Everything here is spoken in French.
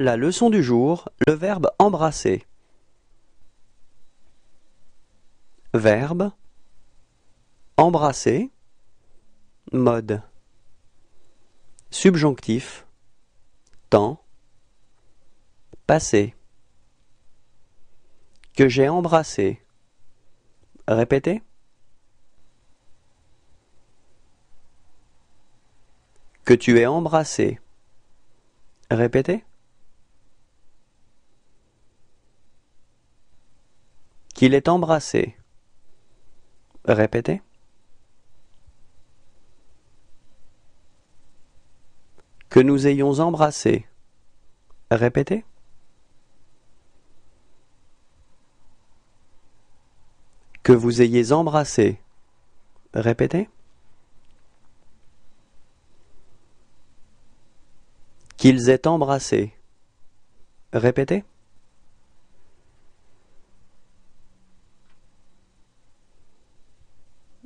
la leçon du jour, le verbe embrasser. Verbe embrasser. Mode subjonctif temps passé que j'ai embrassé. Répétez. Que tu es embrassé. Répétez. Qu'il est embrassé. Répétez. Que nous ayons embrassé. Répétez. Que vous ayez embrassé. Répétez. Qu'ils aient embrassé. Répétez.